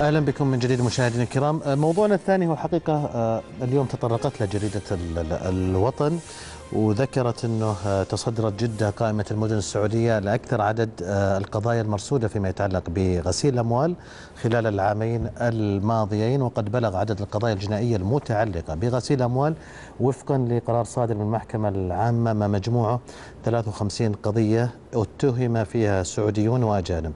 أهلا بكم من جديد مشاهدينا الكرام. موضوعنا الثاني هو حقيقة اليوم تطرقت له جريده الوطن. وذكرت إنه تصدرت جدة قائمة المدن السعودية لأكثر عدد القضايا المرصودة فيما يتعلق بغسيل الأموال خلال العامين الماضيين وقد بلغ عدد القضايا الجنائية المتعلقة بغسيل الأموال وفقا لقرار صادر من المحكمة العامة ما مجموعه 53 قضية اتهم فيها سعوديون وأجانب.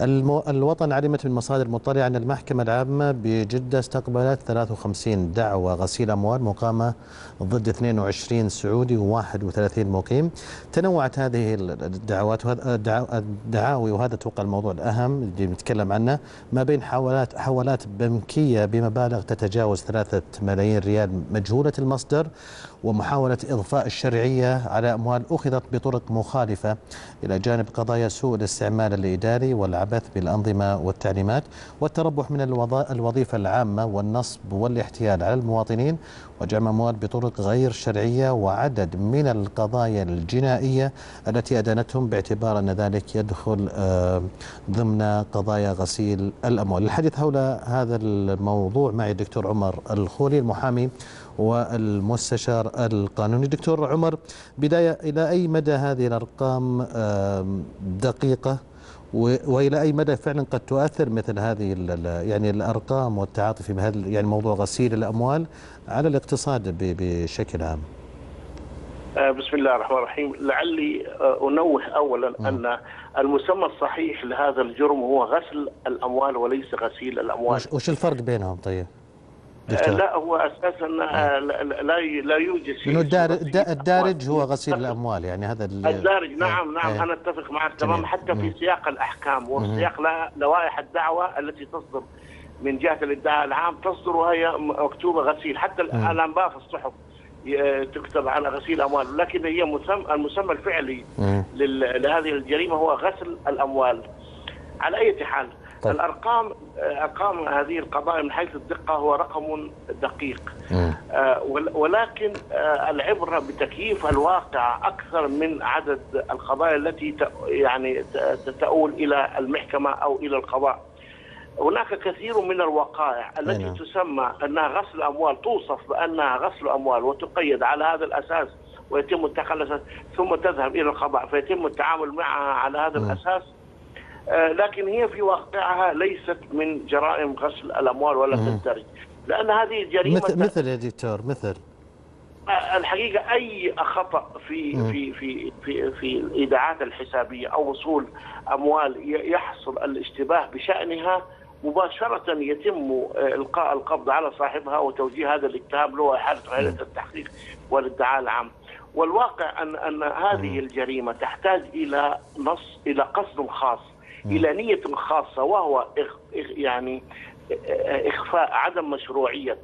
الوطن علمت من مصادر مطلعه أن المحكمة العامة بجدة استقبلت 53 دعوى غسيل أموال مقامة ضد 22 سعودي و31 مقيم. تنوعت هذه الدعوات الدعاوي وهذا أتوقع الموضوع الأهم اللي بنتكلم عنه ما بين حوالات حوالات بنكيه بمبالغ تتجاوز 3 ملايين ريال مجهولة المصدر ومحاولة إضفاء الشرعية على أموال أخذت بطرق مخالفة إلى جانب قضايا سوء الاستعمال الإداري والعبث بالأنظمة والتعليمات والتربح من الوظيفة العامة والنصب والاحتيال على المواطنين وجمع أموال بطرق غير شرعية وعدد من القضايا الجنائية التي أدانتهم باعتبار أن ذلك يدخل ضمن قضايا غسيل الأموال. الحديث حول هذا الموضوع معي الدكتور عمر الخولي المحامي والمستشار القانوني. دكتور عمر بداية إلى أي مدى هذه الأرقام دقيقة؟ وإلى أي مدى فعلا قد تؤثر مثل هذه يعني الأرقام والتعاطي في هذا يعني موضوع غسيل الأموال على الاقتصاد بشكل عام؟ بسم الله الرحمن الرحيم لعلي أنوه اولا أن المسمى الصحيح لهذا الجرم هو غسل الأموال وليس غسيل الأموال وش الفرق بينهم طيب؟ دكتور. لا هو أساسا لا لا يوجد شيء الدارج, هو غسيل الأموال يعني هذا الدارج نعم نعم أنا أتفق معك تمام. حتى في سياق الأحكام وسياق لوائح الدعوة التي تصدر من جهة الإدعاء العام تصدر وهي مكتوبة غسيل. حتى الآن بقى في الصحف تكتب على غسيل أموال لكن هي مسمى المسمى الفعلي لهذه الجريمة هو غسل الأموال. على أي حال طيب. الأرقام أرقام هذه القضايا من حيث الدقة هو رقم دقيق آه ولكن آه العبرة بتكييف الواقع أكثر من عدد القضايا التي يعني تؤول إلى المحكمة أو إلى القضاء هناك كثير من الوقائع التي هنا. تسمى أنها غسل اموال توصف بأنها غسل أموال وتقيد على هذا الأساس ويتم التخلص ثم تذهب إلى القضاء فيتم التعامل معها على هذا م. الأساس لكن هي في واقعها ليست من جرائم غسل الأموال ولا تندرج لأن هذه الجريمه مثل مثل يا دكتور مثل. آه الحقيقة أي خطأ في م. في في في في الإيداعات الحسابية أو وصول أموال يحصل الاشتباه بشأنها مباشرة يتم إلقاء القبض على صاحبها وتوجيه هذا الاتهام له إحالة هيئة التحقيق والادعاء العام. والواقع أن أن هذه الجريمة تحتاج إلى نص إلى قصد خاص. إلى نية خاصة وهو يعني إخفاء عدم مشروعية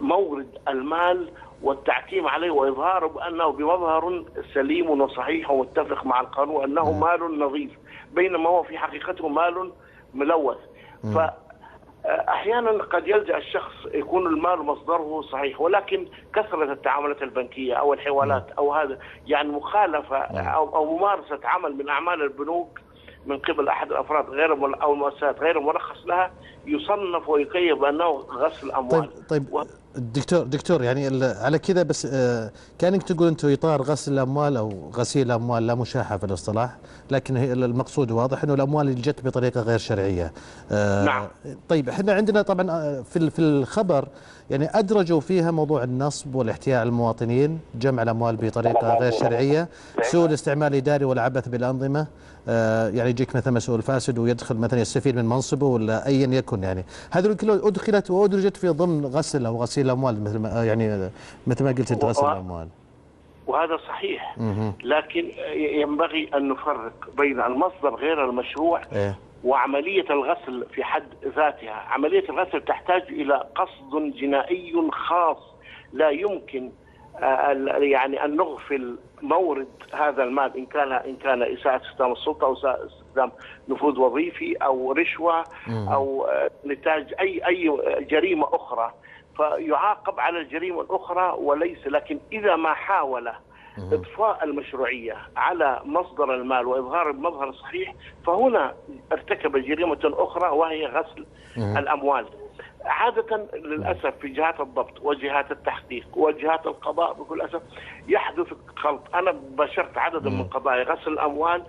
مورد المال والتعتيم عليه وإظهاره بأنه بمظهر سليم وصحيح ومتفق مع القانون أنه مال نظيف بينما هو في حقيقته مال ملوث. فاحيانا قد يلجأ الشخص يكون المال مصدره صحيح ولكن كثرة التعاملات البنكية أو الحوالات أو هذا يعني مخالفة أو أو ممارسة عمل من أعمال البنوك من قبل أحد الأفراد غير أو المؤسسات غير مرخص لها يصنف ويقيم بانه غسل اموال طيب طيب و... دكتور دكتور يعني على كذا بس آه كأنك تقول أنتم اطار غسل الأموال أو غسيل الأموال لا مشاحة في الاصطلاح لكن المقصود واضح إنه الأموال اللي جت بطريقة غير شرعية. آه نعم. طيب إحنا عندنا طبعا في في الخبر يعني أدرجوا فيها موضوع النصب والاحتيال على المواطنين، جمع الأموال بطريقة غير شرعية، سوء الاستعمال الاداري والعبث بالأنظمة، آه يعني يجيك مثلا مسؤول فاسد ويدخل مثلا يستفيد من منصبه ولا ايا يكن يعني، هذه كلها أدخلت وأدرجت في ضمن غسل أو غسيل الأموال مثل ما يعني مثل ما قلت انت غسل الأموال. وهذا صحيح. لكن ينبغي أن نفرق بين المصدر غير المشروع إيه؟ وعملية الغسل في حد ذاتها، عملية الغسل تحتاج إلى قصد جنائي خاص. لا يمكن يعني أن نغفل مورد هذا المال إن كان إن كان إساءة استخدام السلطة أو استخدام نفوذ وظيفي أو رشوة أو نتاج أي أي جريمة أخرى. فيعاقب على الجريمة الأخرى وليس لكن إذا ما حاول اضفاء المشروعية على مصدر المال وإظهار المظهر الصحيح فهنا ارتكب جريمة أخرى وهي غسل الأموال. عادة للأسف في جهات الضبط وجهات التحقيق وجهات القضاء بكل أسف يحدث خلط. أنا بشرت عددا من قضايا غسل الأموال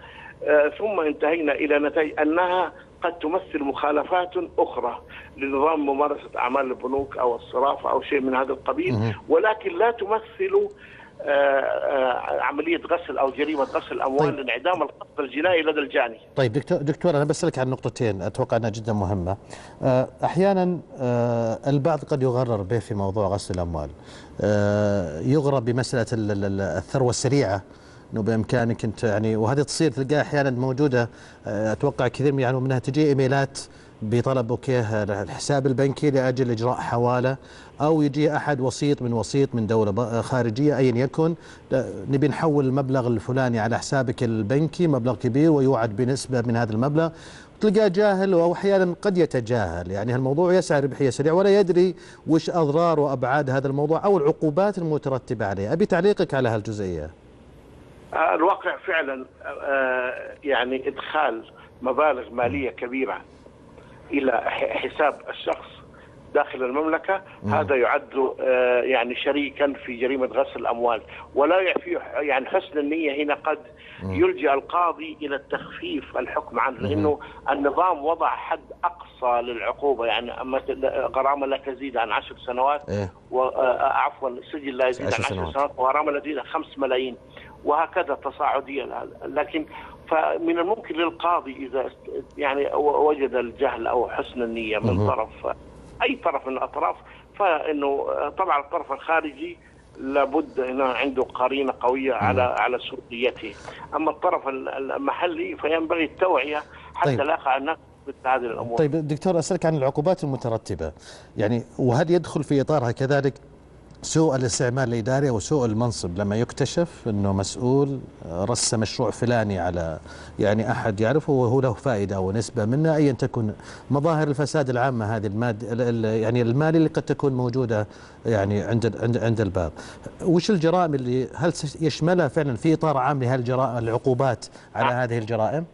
آه ثم انتهينا إلى نتائج أنها قد تمثل مخالفات أخرى لنظام ممارسة أعمال البنوك أو الصرافة أو شيء من هذا القبيل ولكن لا تمثل آه، آه، عملية غسل أو جريمة غسل الاموال طيب. لانعدام القصد الجنائي لدى الجاني. طيب دكتور دكتور أنا بسألك عن نقطتين أتوقع أنها جدا مهمة. آه، أحيانا البعض قد يغرر به في موضوع غسل الأموال. يغرر بمسألة الثروة السريعة إنه بإمكانك أنت يعني وهذه تصير تلقاها أحيانا موجودة. أتوقع كثير يعني منها. تجي إيميلات بطلب الحساب البنكي لأجل إجراء حوالة أو يجي أحد وسيط من وسيط من دولة خارجية ايا يكن. نبي نحول المبلغ الفلاني على حسابك البنكي مبلغ كبير ويوعد بنسبة من هذا المبلغ. تلقاه جاهل أو أحيانا قد يتجاهل. يعني الموضوع يسعى ربحية سريعة ولا يدري وش أضرار وأبعاد هذا الموضوع أو العقوبات المترتبة عليه. أبي تعليقك على هالجزئية. الواقع فعلا آه، يعني إدخال مبالغ مالية كبيرة إلى حساب الشخص داخل المملكة. مم. هذا يعد آه، يعني شريكا في جريمة غسل الأموال. ولا يعفي يعني حسن النية هنا قد يلجأ القاضي إلى التخفيف الحكم عنه لأنه النظام وضع حد أقصى للعقوبة. يعني غرامة لا تزيد عن عشر سنوات إيه؟ آه، عفوا سجن لا يزيد عن عشر سنوات, وغرامة لا تزيد عن خمس ملايين. وهكذا تصاعديا. لكن فمن الممكن للقاضي إذا يعني وجد الجهل أو حسن النية من طرف أي طرف من الأطراف فإنه طبعا الطرف الخارجي لابد هنا عنده قرينة قوية على على سلوكيته، أما الطرف المحلي فينبغي التوعية حتى طيب. لا يقع الناس هذه الأمور. طيب دكتور أسألك عن العقوبات المترتبة، يعني وهل يدخل في إطارها كذلك؟ سوء الاستعمال الإداري أو سوء المنصب لما يكتشف أنه مسؤول رس مشروع فلاني على يعني أحد يعرفه وهو له فائدة أو نسبة منه أيا تكن مظاهر الفساد العامة هذه الماد يعني المالي اللي قد تكون موجودة يعني عند عند عند البعض وش الجرائم اللي هل يشملها فعلا في إطار عام لهذه الجرائم العقوبات على هذه الجرائم؟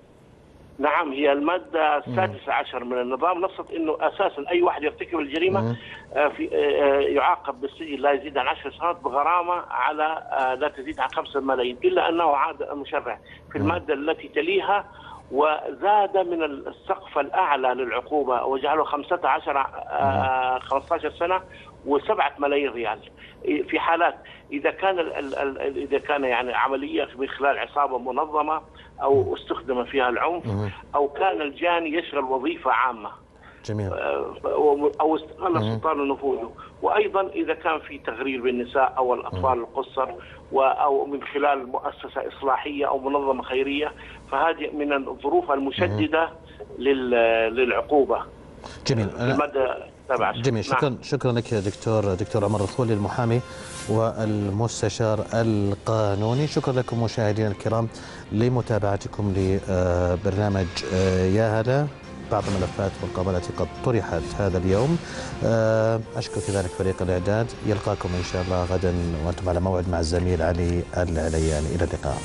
نعم هي المادة السادسة عشر من النظام. نصت إنه أساسا أي واحد يرتكب الجريمة آه، في آه، يعاقب بالسجن لا يزيد عن عشر سنوات بغرامة على آه، لا تزيد عن خمسة ملايين. إلا أنه عاد مشرع. في المادة التي تليها وزاد من السقف الأعلى للعقوبة وجعله 15 15 سنة وسبعة ملايين ريال. في حالات إذا كان ال ال إذا كان يعني عملية من خلال عصابة منظمة أو استخدم فيها العنف أو كان الجاني يشغل وظيفة عامة. جميل. آه، أو استغل سلطان نفوذه وأيضا إذا كان في تغرير بالنساء أو الأطفال القصر أو من خلال مؤسسة إصلاحية أو منظمة خيرية فهذه من الظروف المشددة للعقوبة. جميل. المدى جميل. شكرا نعم. شكرا لك يا دكتور دكتور عمر الخولي المحامي والمستشار القانوني. شكرا لكم مشاهدينا الكرام لمتابعتكم لبرنامج آه، يا هلا. بعض الملفات والقضايا التي قد طرحت هذا اليوم. آه، أشكر كذلك فريق الإعداد. يلقاكم إن شاء الله غدا وأنتم على موعد مع الزميل علي العلياني إلى اللقاء.